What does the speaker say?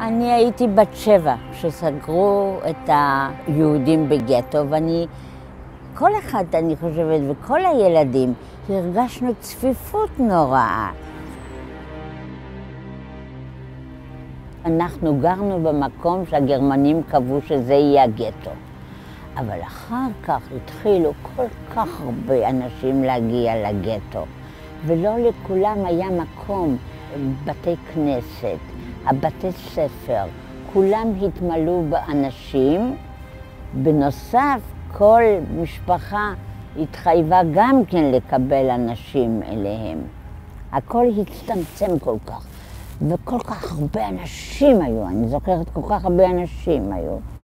אני הייתי בת שבע כשסגרו את היהודים בגטו, ואני, כל אחד, אני חושבת, וכל הילדים, הרגשנו צפיפות נוראה. אנחנו גרנו במקום שהגרמנים קבעו שזה יהיה הגטו. אבל אחר כך התחילו כל כך הרבה אנשים להגיע לגטו, ולא לכולם היה מקום. בתי כנסת, הבתי ספר, כולם התמלאו באנשים. בנוסף, כל משפחה התחייבה גם כן לקבל אנשים אליהם. הכל הצטמצם כל כך, וכל כך הרבה אנשים היו, אני זוכרת כל כך הרבה אנשים היו.